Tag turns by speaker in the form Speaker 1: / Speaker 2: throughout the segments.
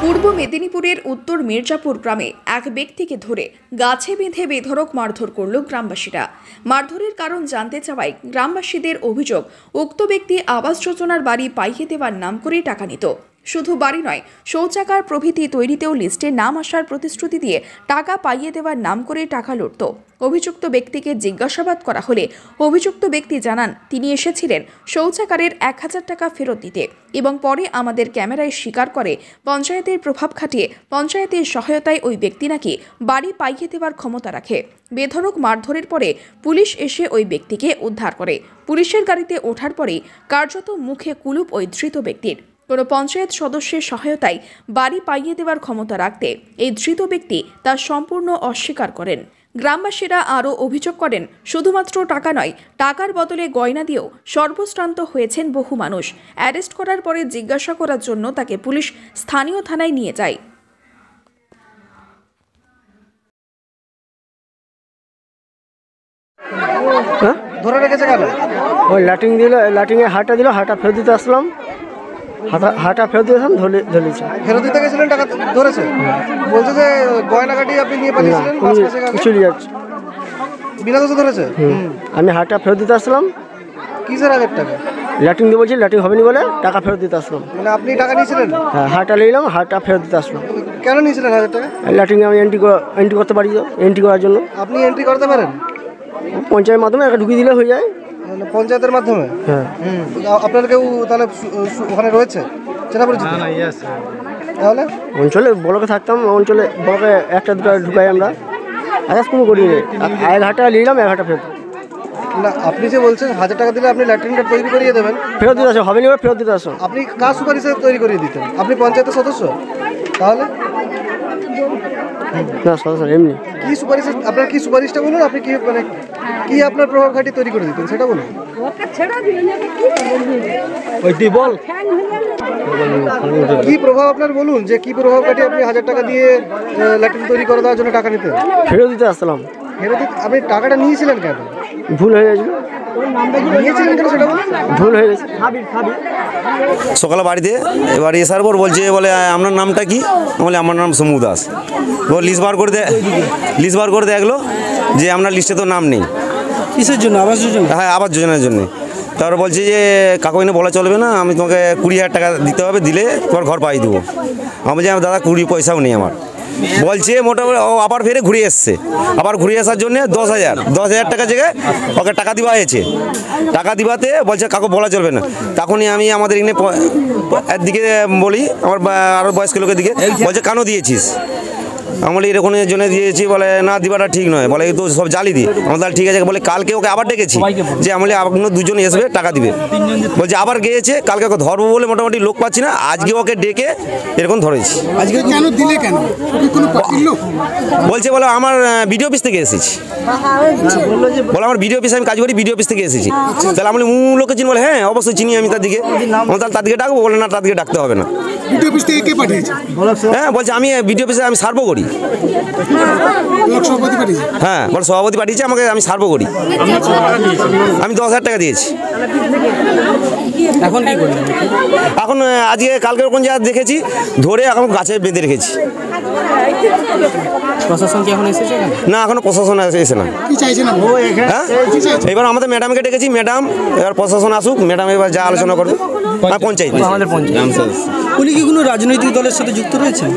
Speaker 1: পূর্ব মেদিনীপুরের উত্তর মির্জাপুর গ্রামে এক ব্যক্তিকে ধরে গাছে বেঁধে বেধড়ক মারধর করল গ্রামবাসীরা। মারধরের কারণ জানতে চাওয়ায় গ্রামবাসীদের অভিযোগ, উক্ত ব্যক্তি আবাস যোজনার বাড়ি পাইয়ে দেওয়ার নাম করে টাকা নিত। শুধু বাড়ি নয়, শৌচাগার প্রভৃতি তৈরিতেও লিস্টে নাম আসার প্রতিশ্রুতি দিয়ে টাকা পাইয়ে দেওয়ার নাম করে টাকা লুটত। অভিযুক্ত ব্যক্তিকে জিজ্ঞাসাবাদ করা হলে অভিযুক্ত ব্যক্তি জানান, তিনি এসেছিলেন শৌচাগারের এক হাজার টাকা ফেরত দিতে এবং পরে আমাদের ক্যামেরায় স্বীকার করে পঞ্চায়েতের প্রভাব খাটিয়ে পঞ্চায়েতের সহায়তায় ওই ব্যক্তি নাকি বাড়ি পাইয়ে দেওয়ার ক্ষমতা রাখে। বেধড়ক মারধরের পরে পুলিশ এসে ওই ব্যক্তিকে উদ্ধার করে। পুলিশের গাড়িতে ওঠার পরেই কার্যত মুখে কুলুপ ওই ধৃত ব্যক্তির। কোনো পঞ্চায়েত সদস্যের সহায়তায় বাড়ি পাইয়ে দেওয়ার ক্ষমতা রাখতে এই ধৃত ব্যক্তি তা সম্পূর্ণ অস্বীকার করেন। গ্রামবাসীরা আরও অভিযোগ করেন শুধুমাত্র টাকা নয় টাকার বদলে গয়না দিয়েও সর্বশ্রান্ত হয়েছেন বহু মানুষ। অ্যারেস্ট করার পরে জিজ্ঞাসা করার জন্য তাকে পুলিশ স্থানীয় থানায় নিয়ে যায়।
Speaker 2: হ্যাঁ?
Speaker 3: ধরে রেখেছে কেন?
Speaker 2: ওই লাটিং দিল লাটিংয়ে হাঁটা দিল হাঁটা ফেরত দিতে আসলাম। হাঁটা হাঁটা ফেরত দিয়ে আসলাম ধরে ধরেছে
Speaker 3: ফেরত দিতে গেছিলেন টাকা ধরেছে? বলছে যে গয়নাঘাটি আপনি নিয়ে পালিয়েছিলেন।
Speaker 2: কিছু নিয়ে যাচ্ছে
Speaker 3: বিনা দোষে ধরেছে?
Speaker 2: আমি হাঁটা ফেরত দিতে আসলাম
Speaker 3: কিসের আগের টাকা?
Speaker 2: লাটিং দিয়ে বলছি লাটিং হবে না বলে টাকা ফেরত দিতে আসলাম।
Speaker 3: মানে আপনি টাকা নিয়েছিলেন?
Speaker 2: হ্যাঁ হাঁটা নিলাম হাঁটা ফেরত দিতে আসলাম।
Speaker 3: কেন নিয়েছিলেন হাজার টাকা?
Speaker 2: লাটিং আমি এন্ট্রি এন্ট্রি করতে পারি তো এন্ট্রি করার জন্য।
Speaker 3: আপনি এন্ট্রি করতে পারেন?
Speaker 2: পঞ্চায়েতের মাধ্যমে একটা ঢুকিয়ে দিলে হয়ে যায়।
Speaker 3: পঞ্চায়েতের মাধ্যমে?
Speaker 2: হ্যাঁ।
Speaker 3: আপনার কেউ তাহলে ওখানে রয়েছে? চেনা পরিচিত? তাহলে?
Speaker 2: অঞ্চলে বলকে থাকতাম অঞ্চলে বলকে একটা দুটো ঢুকাই আমরা। আকাশ কোনো করি এক হাঁটা নিলাম এক হাঁটা ফেরত।
Speaker 3: না আপনি যে বলছেন হাজার টাকা দিলে আপনি ল্যাট্রিনটা তৈরি করিয়ে দেবেন।
Speaker 2: ফেরত দিতে আসো হবে না ফেরত দিতে আসো।
Speaker 3: আপনি কার সুপারিশে তৈরি করিয়ে দিতেন? আপনি পঞ্চায়েতের সদস্য? তাহলে?
Speaker 2: না সদস্য এমনি।
Speaker 3: কি সুপারিশ আপনার কি সুপারিশটা বলুন আপনি কি মানে কি আপনার প্রভাব ঘাটি তৈরি করে দিতেন সেটা বলুন। কি প্রভাব আপনার বলুন যে কি প্রভাব ঘাটি আপনি হাজার টাকা দিয়ে ল্যাট্রিন তৈরি করে দেওয়ার জন্য টাকা নিতেন?
Speaker 2: ফেরত দিতে আসলাম।
Speaker 3: ফেরত দিতে- আপনি টাকাটা নিয়েছিলেন কেন?
Speaker 2: ভুল হয়ে গেছিল।
Speaker 3: নিয়েছিলেন সেটা বলুন।
Speaker 2: ভুল হয়ে গেছে।
Speaker 4: সকালে বাড়িতে এবার এসার পর বলছে বলে আপনার নামটা কি? বলে আমার নাম সমু দাস। ও লিস্ট বার করে দে লিস্ট বার করে দেখল যে আপনার লিস্টে তো নাম নেই।
Speaker 2: কিসের জন্য? আবাস যোজনা?
Speaker 4: হ্যাঁ আবাস যোজনার জন্য। তারপর বলছে যে কাকু এনে বলা চলবে না আমি তোমাকে কুড়ি হাজার টাকা দিতে হবে দিলে তোমার ঘর পাই দেবো। আমি বলছি দাদা কুড়ি পয়সাও নেই আমার। বলছে মোটামুটি ও আবার ফেরে ঘুরে এসছে। আবার ঘুরে আসার জন্য দশ হাজার দশ হাজার টাকা জায়গায় ওকে টাকা দেওয়া হয়েছে। টাকা দিবাতে বলছে কাকু বলা চলবে না। তখনই আমি আমাদের এখানে একদিকে বলি আমার আরও বয়স্ক লোকের দিকে বলছে কেন দিয়েছিস? আমি বলি এরকম জন্য দিয়েছি বলে না দিবাটা ঠিক নয়। বলে এই তো সব জালি দি। আমার তাহলে ঠিক আছে। বলে কালকে ওকে আবার ডেকেছি যে আমি বলি আপনার দুজন আসবে টাকা দিবে। বলছে আবার গিয়েছে কালকে ওকে ধরবো বলে মোটামুটি লোক পাচ্ছি না আজকে ওকে ডেকে এরকম ধরেছি।
Speaker 5: আজকে কেন দিলে কেন?
Speaker 4: বলছে বলে আমার বিডিও অফিস থেকে এসেছি। বলে আমার বিডিও অফিসে আমি কাজ করি বিডিও অফিস থেকে এসেছি। তাহলে আমি মু লোকে চিনি? বলে হ্যাঁ অবশ্যই চিনি আমি তার দিকে। আমি তাহলে তার দিকে ডাকবো? বলে না তার দিকে ডাকতে হবে না।
Speaker 5: বিডিও অফিস থেকে কে পাঠিয়েছে?
Speaker 4: হ্যাঁ বলছে আমি ভিডিও অফিসে আমি সার্ভ করি।
Speaker 5: ব্লক সভাপতি পাঠিয়েছে?
Speaker 4: হ্যাঁ বলে সভাপতি পাঠিয়েছে আমাকে আমি সার্ভ করি। আমি দশ হাজার টাকা দিয়েছি।
Speaker 2: এখন
Speaker 4: এখন আজকে কালকে কোন জায়গায় দেখেছি ধরে এখন গাছে বেঁধে রেখেছি।
Speaker 2: প্রশাসন কি এখন এসেছে
Speaker 4: না এখনও প্রশাসন এসে- না।
Speaker 5: কি চাইছেন আপনি?
Speaker 4: হ্যাঁ? এবার আমাদের ম্যাডামকে ডেকেছি ম্যাডাম এবার প্রশাসন আসুক ম্যাডাম এবার যা আলোচনা করবে। হ্যাঁ পঞ্চায়েত।
Speaker 2: আমাদের পঞ্চায়েত। উনি কি কোনো রাজনৈতিক দলের সাথে যুক্ত রয়েছেন?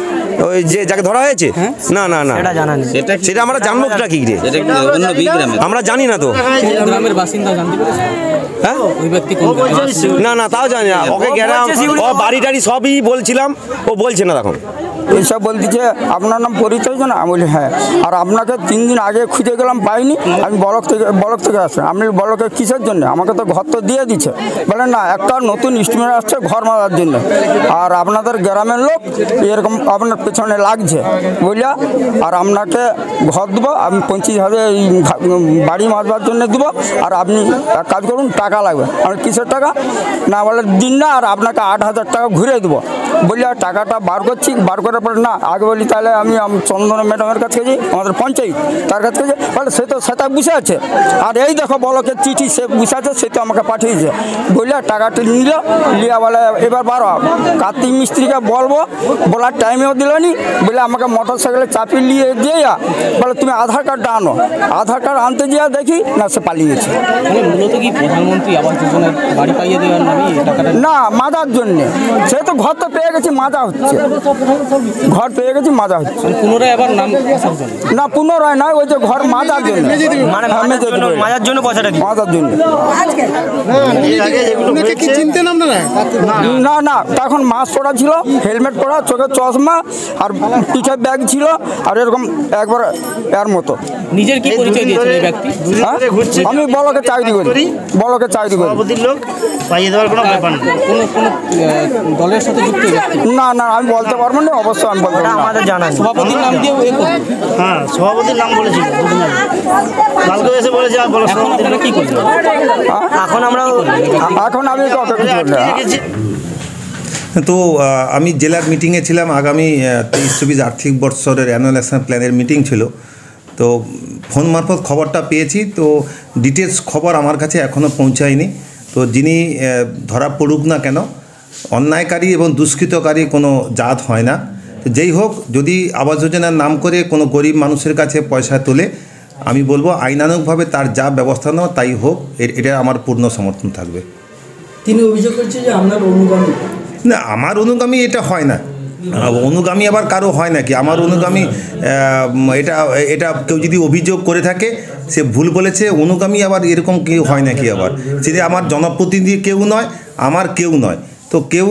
Speaker 4: ওই যে যাকে ধরা হয়েছে? না না না।
Speaker 2: নেই।
Speaker 4: সেটা আমরা জানব কি রে? আমরা জানি না তো।
Speaker 2: গ্রামের বাসিন্দা জানতে
Speaker 4: হ্যাঁ?
Speaker 2: ওই ব্যক্তি কোন
Speaker 4: না না তাও জানি না। ওকে গেলাম। ও বাড়ি টাড়ি সবই বলছিলাম। ও বলছে না তখন।
Speaker 6: এইসব বলতেছে আপনার নাম পরিচয় জানা? আমি বলি হ্যাঁ। আর আপনাকে তিন দিন আগে খুঁজে গেলাম পাইনি। আমি বলক থেকে বলক থেকে আসছি। আপনি বলকে কিসের জন্য? আমাকে তো ঘর তো দিয়ে দিচ্ছে। বলেন না একটা নতুন স্টিমার আসছে ঘর মারার জন্য। আর আপনাদের গ্রামের লোক এরকম আপনার পেছনে লাগছে। বুঝলা আর আপনাকে ঘর দেবো আমি পঁচিশ হাজার এই বাড়ি মারবার জন্য দেবো। আর আপনি এক কাজ করুন টাকা লাগবে। আমার কিসের টাকা? না বলে দিন না, আর আপনাকে আট হাজার টাকা ঘুরে দেবো। বললি, আর টাকাটা বার করছি। বার করার পরে, না, আগে বলি, তাহলে আমি চন্দন ম্যাডামের কাছে গেছি, আমাদের পঞ্চায়েত, তার কাছে গেছি। বলে, সে তো সেটা বসে আছে। আর এই দেখো বলকের চিঠি, সে বসে আছে, সে তো আমাকে পাঠিয়েছে। বললে টাকাটা নিল। লিয়া বলে, এবার বারো কার্তিক মিস্ত্রিকে বলব, বলার টাইমেও দিল নি, বলে, আমাকে মোটর সাইকেলে চাপিয়ে নিয়ে দিয়ে বলে, তুমি আধার কার্ডটা আনো। আধার কার্ড আনতে গিয়ে দেখি, না, সে পালিয়েছে
Speaker 7: মানে মূলত কি প্রধানমন্ত্রী আবাস যোজনার বাড়ি পাইয়ে দেওয়ার নামে এই টাকাটা
Speaker 6: না মাজার জন্যে। সে তো ঘর তো পেয়ে গেছি মাজা হচ্ছে। ঘর পেয়ে গেছি মাজা হচ্ছে।
Speaker 7: মানে পুনরায় আবার নাম আসার জন্য?
Speaker 6: না পুনরায় নয় ওই যে ঘর মাজার জন্য। মানে মাজার জন্য পয়সাটা মাজার জন্য।
Speaker 5: ওনাকে কি চিনতেন আপনারা?
Speaker 6: না না তখন মাস্ক পরা ছিল হেলমেট পরা চোখে চশমা আর পিঠে ব্যাগ ছিল আর এরকম একবার এর মতো।
Speaker 7: নিজের কি পরিচয় দিয়েছিল এই ব্যক্তি?
Speaker 6: হ্যাঁ? আমি বলকে চাকরি করি। বলকে চাকরি করি।
Speaker 8: সভাপতির লোক পাইয়ে দেওয়ার কোনো ব্যাপার নেই
Speaker 7: কোনো কোনো দলের সাথে যুক্ত
Speaker 6: না না আমি বলতে পারব না অবশ্যই আমি বলতে পারব না।
Speaker 7: সভাপতির নাম করবে।
Speaker 8: হ্যাঁ সভাপতির নাম বলেছিল কালকে এসে বলেছে আর বলো সভাপতির
Speaker 7: কি করবেন
Speaker 6: এখন আমরা এখন আমি কত কিছু
Speaker 8: আটকে
Speaker 6: না
Speaker 8: রেখেছি
Speaker 9: তো আমি জেলার মিটিংয়ে ছিলাম আগামী তেইশ চব্বিশ আর্থিক বৎসরের অ্যানুয়াল অ্যাকশন প্ল্যানের মিটিং ছিল। তো ফোন মারফত খবরটা পেয়েছি তো ডিটেলস খবর আমার কাছে এখনও পৌঁছায়নি। তো যিনি ধরা পড়ুক না কেন অন্যায়কারী এবং দুষ্কৃতকারী কোনো জাত হয় না। তো যেই হোক যদি আবাস যোজনার নাম করে কোনো গরিব মানুষের কাছে পয়সা তোলে আমি বলব আইনানুগভাবে তার যা ব্যবস্থা নেওয়া তাই হোক এটা আমার পূর্ণ সমর্থন থাকবে।
Speaker 10: তিনি অভিযোগ করছে যে আপনার অনুগামী।
Speaker 9: না আমার অনুগামী এটা হয় না। অনুগামী আবার কারও হয় নাকি? আমার অনুগামী এটা এটা কেউ যদি অভিযোগ করে থাকে, সে ভুল বলেছে, অনুগামী আবার এরকম কেউ হয় নাকি আবার? সেটা আমার জনপ্রতিনিধি কেউ নয়, আমার কেউ নয়। তো কেউ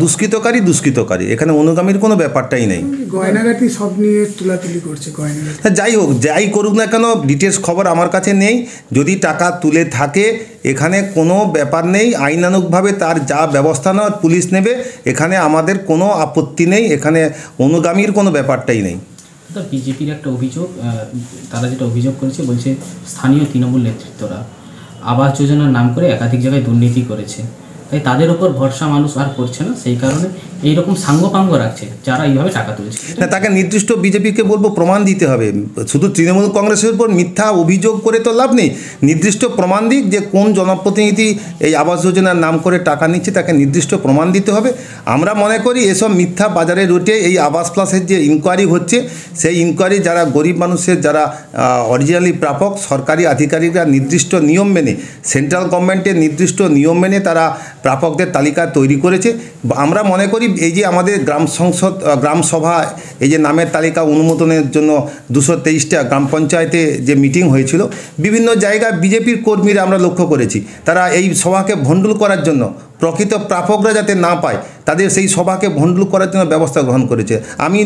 Speaker 9: দুষ্কৃতকারী দুষ্কৃতকারী। এখানে অনুগামীর কোনো ব্যাপারটাই নেই।
Speaker 5: গয়নাগাটি সব নিয়ে তুলাতুলি করছে গয়নাগাটি।
Speaker 9: তা যাই হোক যাই করুক না কেন ডিটেলস খবর আমার কাছে নেই। যদি টাকা তুলে থাকে এখানে কোনো ব্যাপার নেই। আইনানুগভাবে তার যা ব্যবস্থা নেওয়ার পুলিশ নেবে এখানে আমাদের কোনো আপত্তি নেই। এখানে অনুগামীর কোনো ব্যাপারটাই নেই।
Speaker 7: বিজেপির একটা অভিযোগ তারা যেটা অভিযোগ করেছে বলছে স্থানীয় তৃণমূল নেতৃত্বরা আবাস যোজনার নাম করে একাধিক জায়গায় দুর্নীতি করেছে। তাই তাদের ওপর ভরসা মানুষ আর করছে না। সেই কারণে এইরকম সাঙ্গপাঙ্গ রাখছে, যারা এইভাবে টাকা তুলছে।
Speaker 9: না, তাকে নির্দিষ্ট বিজেপিকে বলব প্রমাণ দিতে হবে। শুধু তৃণমূল কংগ্রেসের উপর মিথ্যা অভিযোগ করে তো লাভ নেই। নির্দিষ্ট প্রমাণ দিক যে কোন জনপ্রতিনিধি এই আবাস যোজনার নাম করে টাকা নিচ্ছে, তাকে নির্দিষ্ট প্রমাণ দিতে হবে। আমরা মনে করি এসব মিথ্যা বাজারে রুটে এই আবাস প্লাসের যে ইনকোয়ারি হচ্ছে, সেই ইনকোয়ারি যারা গরিব মানুষের, যারা অরিজিনালি প্রাপক, সরকারি আধিকারিকরা নির্দিষ্ট নিয়ম মেনে সেন্ট্রাল গভর্নমেন্টের নির্দিষ্ট নিয়ম মেনে তারা প্রাপকদের তালিকা তৈরি করেছে। আমরা মনে করি এই যে আমাদের গ্রাম সংসদ গ্রাম সভা, এই যে নামের তালিকা অনুমোদনের জন্য দুশো তেইশটা গ্রাম পঞ্চায়েতে যে মিটিং হয়েছিল, বিভিন্ন জায়গায় বিজেপির কর্মীরা আমরা লক্ষ্য করেছি। তারা এই সভাকে ভণ্ডুল করার জন্য, প্রকৃত প্রাপকরা যাতে না পায়, তাদের সেই সভাকে ভণ্ডুল করার জন্য ব্যবস্থা গ্রহণ করেছে। আমি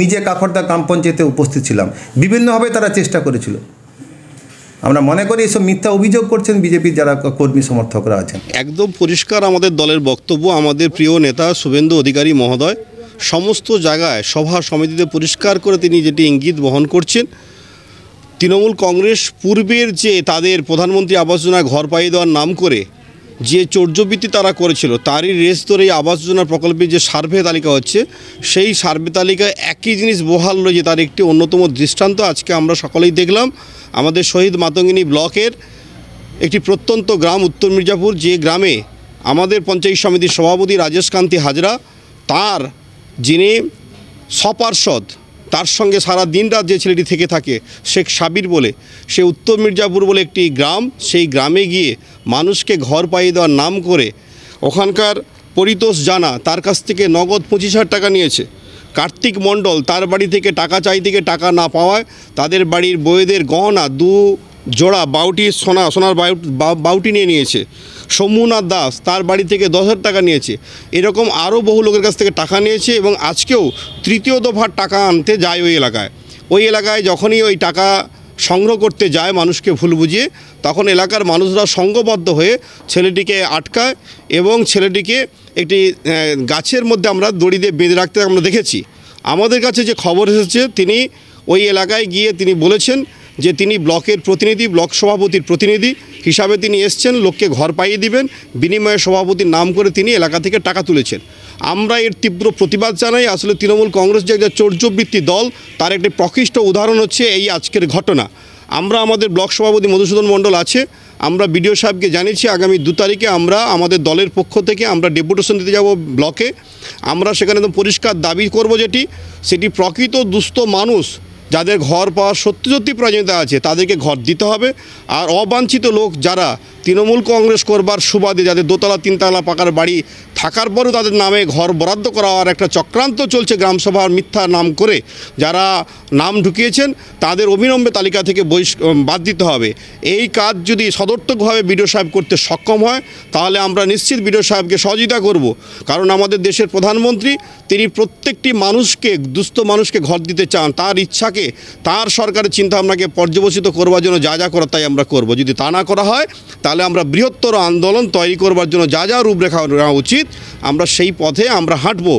Speaker 9: নিজে কাকরদা গ্রাম পঞ্চায়েতে উপস্থিত ছিলাম। বিভিন্নভাবে তারা চেষ্টা করেছিল। আমরা মনে করি এসব মিথ্যা অভিযোগ করছেন বিজেপির যারা কর্মী সমর্থকরা আছেন।
Speaker 11: একদম পরিষ্কার আমাদের দলের বক্তব্য, আমাদের প্রিয় নেতা শুভেন্দু অধিকারী মহোদয়, সমস্ত জায়গায়, সভা সমিতিতে পরিষ্কার করে তিনি যেটি ইঙ্গিত বহন করছেন, তৃণমূল কংগ্রেস পূর্বের যে তাদের প্রধানমন্ত্রী আবাস যোজনা ঘর পাইয়ে দেওয়ার নাম করে যে চৌর্যবৃত্তি তারা করেছিল, তারই রেস ধরে এই আবাস যোজনা প্রকল্পের যে সার্ভে তালিকা হচ্ছে, সেই সার্ভে তালিকায় একই জিনিস বহাল রয়েছে, তার একটি অন্যতম দৃষ্টান্ত আজকে আমরা সকলেই দেখলাম। আমাদের শহীদ মাতঙ্গিনী ব্লকের একটি প্রত্যন্ত গ্রাম উত্তর মির্জাপুর, যে গ্রামে আমাদের পঞ্চায়েত সমিতির সভাপতি রাজেশ কান্তি হাজরা, তার যিনি সপার্ষদ তার সঙ্গে সারা দিন রাত যে ছেলেটি থেকে থাকে, শেখ সাবির বলে, সে উত্তর মির্জাপুর বলে একটি গ্রাম, সেই গ্রামে গিয়ে মানুষকে ঘর পাইয়ে দেওয়ার নাম করে ওখানকার পরিতোষ জানা তার কাছ থেকে নগদ পঁচিশ হাজার টাকা নিয়েছে। কার্তিক মণ্ডল তার বাড়ি থেকে টাকা চাই থেকে টাকা না পাওয়ায় তাদের বাড়ির বইয়েদের গহনা দু জোড়া বাউটি সোনা, সোনার বাউটি নিয়ে নিয়েছে। সৌম্যনাথ দাস তার বাড়ি থেকে দশ হাজার টাকা নিয়েছে। এরকম আরও বহু লোকের কাছ থেকে টাকা নিয়েছে এবং আজকেও তৃতীয় দফার টাকা আনতে যায় ওই এলাকায়। ওই এলাকায় যখনই ওই টাকা সংগ্রহ করতে যায় মানুষকে ভুল বুঝিয়ে, তখন এলাকার মানুষরা সঙ্গবদ্ধ হয়ে ছেলেটিকে আটকায় এবং ছেলেটিকে একটি গাছের মধ্যে আমরা দড়ি দিয়ে বেঁধে রাখতে আমরা দেখেছি। আমাদের কাছে যে খবর এসেছে, তিনি ওই এলাকায় গিয়ে তিনি বলেছেন যে তিনি ব্লকের প্রতিনিধি, ব্লক সভাপতির প্রতিনিধি হিসাবে তিনি এসছেন, লোককে ঘর পাইয়ে দিবেন, বিনিময়ে সভাপতির নাম করে তিনি এলাকা থেকে টাকা তুলেছেন। আমরা এর তীব্র প্রতিবাদ জানাই, আসলে তৃণমূল কংগ্রেস যে একটা চৌর্যবৃত্তি দল, তার একটি প্রকৃষ্ট উদাহরণ হচ্ছে এই আজকের ঘটনা। আমরা আমাদের ব্লক সভাপতি মধুসূদন মণ্ডল আছে আমরা বিডিও সাহেবকে জানিয়েছি, আগামী দু তারিখে আমরা আমাদের দলের পক্ষ থেকে আমরা ডেপুটেশন দিতে যাব ব্লকে। আমরা সেখানে পরিষ্কার দাবি করব যেটি, সেটি প্রকৃত দুস্থ মানুষ যাদের ঘর পাওয়ার সত্যি সত্যি প্রয়োজনীয়তা আছে, তাদেরকে ঘর দিতে হবে। আর অবাঞ্ছিত লোক যারা তৃণমূল কংগ্রেস করবার সুবাদে যাদের দোতলা, তিনতলা পাকার বাড়ি থাকার পরেও তাদের নামে ঘর বরাদ্দ করা হওয়ার একটা চক্রান্ত চলছে গ্রামসভার মিথ্যা নাম করে। যারা নাম ঢুকিয়েছেন, তাদের অবিলম্বে তালিকা থেকে বহিষ্ বাদ দিতে হবে। এই কাজ যদি সদর্থকভাবে বিডিও সাহেব করতে সক্ষম হয়, তাহলে আমরা নিশ্চিত বিডিও সাহেবকে সহযোগিতা করব। কারণ আমাদের দেশের প্রধানমন্ত্রী, তিনি প্রত্যেকটি মানুষকে, দুস্থ মানুষকে ঘর দিতে চান। তার ইচ্ছাকে তার সরকারের চিন্তা আপনাকে পর্যবেসিত করবার জন্য যা যা করার তাই আমরা করব। যদি তা না করা হয়, তাহলে আমরা বৃহত্তর আন্দোলন তৈরি করবার জন্য যা যা রূপরেখা নেওয়া উচিত, আমরা সেই পথে আমরা হাঁটবো।